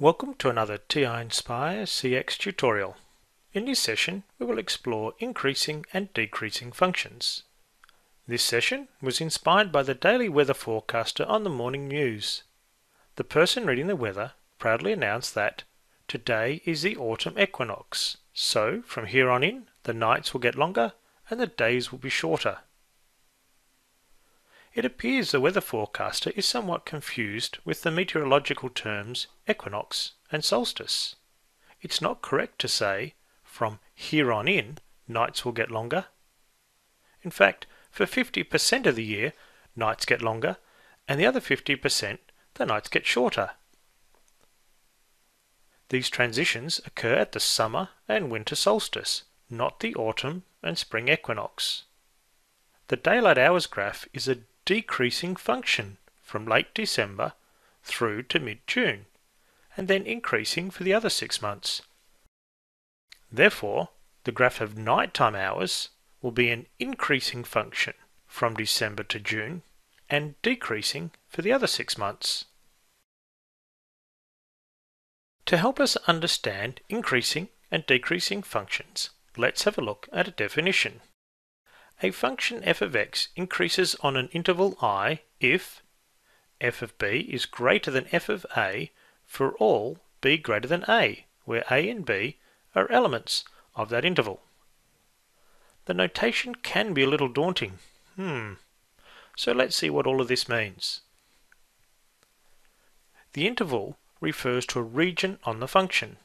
Welcome to another TI-nspire CX tutorial. In this session, we will explore increasing and decreasing functions. This session was inspired by the daily weather forecaster on the morning news. The person reading the weather proudly announced that today is the autumn equinox, so from here on in, the nights will get longer and the days will be shorter. It appears the weather forecaster is somewhat confused with the meteorological terms equinox and solstice. It's not correct to say, from here on in, nights will get longer. In fact, for 50% of the year, nights get longer, and the other 50%, the nights get shorter. These transitions occur at the summer and winter solstice, not the autumn and spring equinox. The daylight hours graph is a decreasing function from late December through to mid-June, and then increasing for the other six months. Therefore, the graph of nighttime hours will be an increasing function from December to June and decreasing for the other six months. To help us understand increasing and decreasing functions, let's have a look at a definition. A function f of x increases on an interval i if f of b is greater than f of a for all b greater than a, where a and b are elements of that interval. The notation can be a little daunting. Hmm. So let's see what all of this means. The interval refers to a region on the function,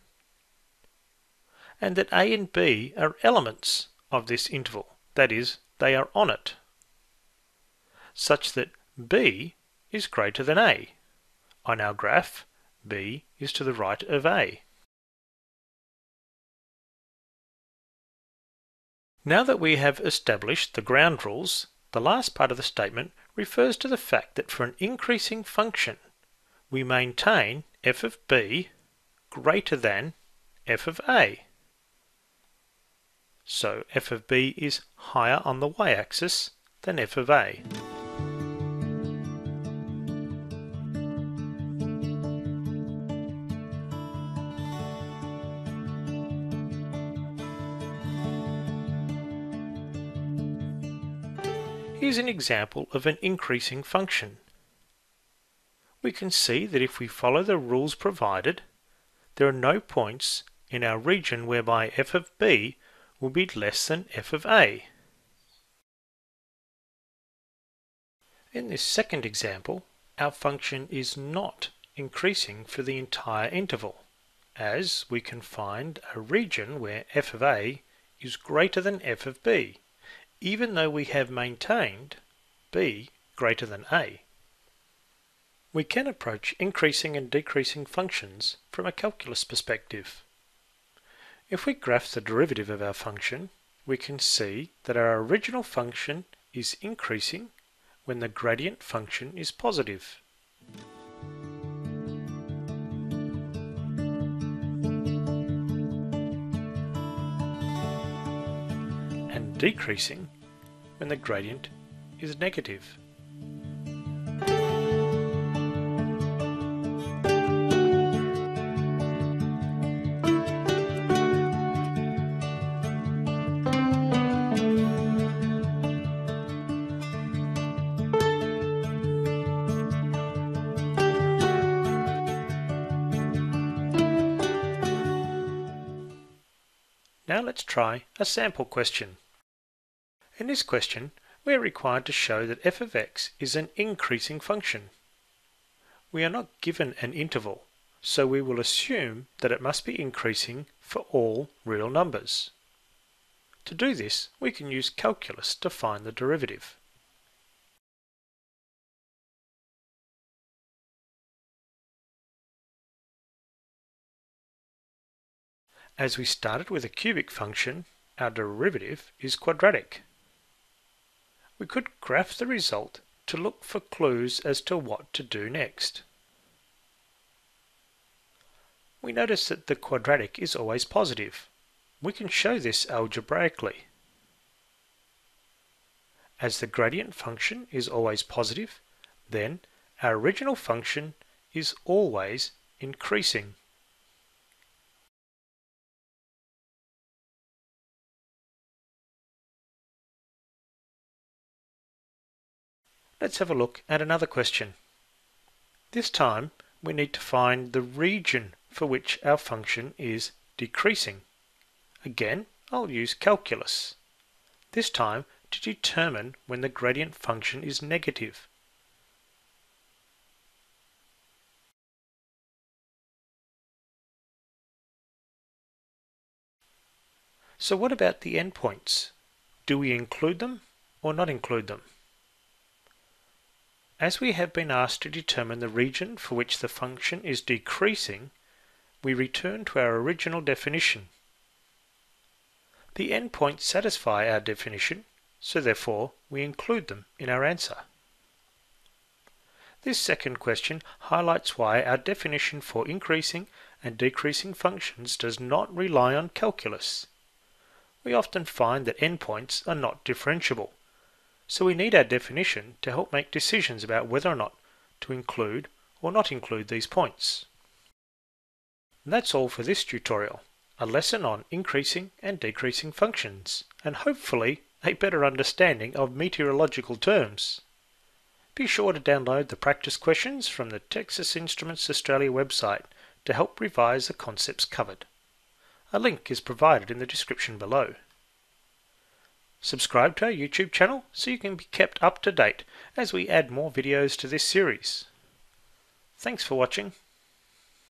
and that a and b are elements of this interval, that is, they are on it, such that b is greater than a. On our graph, b is to the right of a. Now that we have established the ground rules, the last part of the statement refers to the fact that for an increasing function, we maintain f of b greater than f of a. So f of b is higher on the y-axis than f of a. Here's an example of an increasing function. We can see that if we follow the rules provided, there are no points in our region whereby f of b will be less than f of a. In this second example, our function is not increasing for the entire interval, as we can find a region where f of a is greater than f of b, even though we have maintained b greater than a. We can approach increasing and decreasing functions from a calculus perspective. If we graph the derivative of our function, we can see that our original function is increasing when the gradient function is positive. and decreasing when the gradient is negative. Now let's try a sample question. In this question, we are required to show that f of x is an increasing function. We are not given an interval, so we will assume that it must be increasing for all real numbers. To do this, we can use calculus to find the derivative. As we started with a cubic function, our derivative is quadratic. We could graph the result to look for clues as to what to do next. We notice that the quadratic is always positive. We can show this algebraically. As the gradient function is always positive, then our original function is always increasing. Let's have a look at another question. This time we need to find the region for which our function is decreasing. Again, I'll use calculus. This time to determine when the gradient function is negative. So what about the endpoints? Do we include them or not include them? As we have been asked to determine the region for which the function is decreasing, we return to our original definition. The endpoints satisfy our definition, so therefore we include them in our answer. This second question highlights why our definition for increasing and decreasing functions does not rely on calculus. We often find that endpoints are not differentiable, so we need our definition to help make decisions about whether or not to include or not include these points. And that's all for this tutorial, a lesson on increasing and decreasing functions, and hopefully a better understanding of meteorological terms. Be sure to download the practice questions from the Texas Instruments Australia website to help revise the concepts covered. A link is provided in the description below. Subscribe to our YouTube channel so you can be kept up to date as we add more videos to this series. Thanks for watching.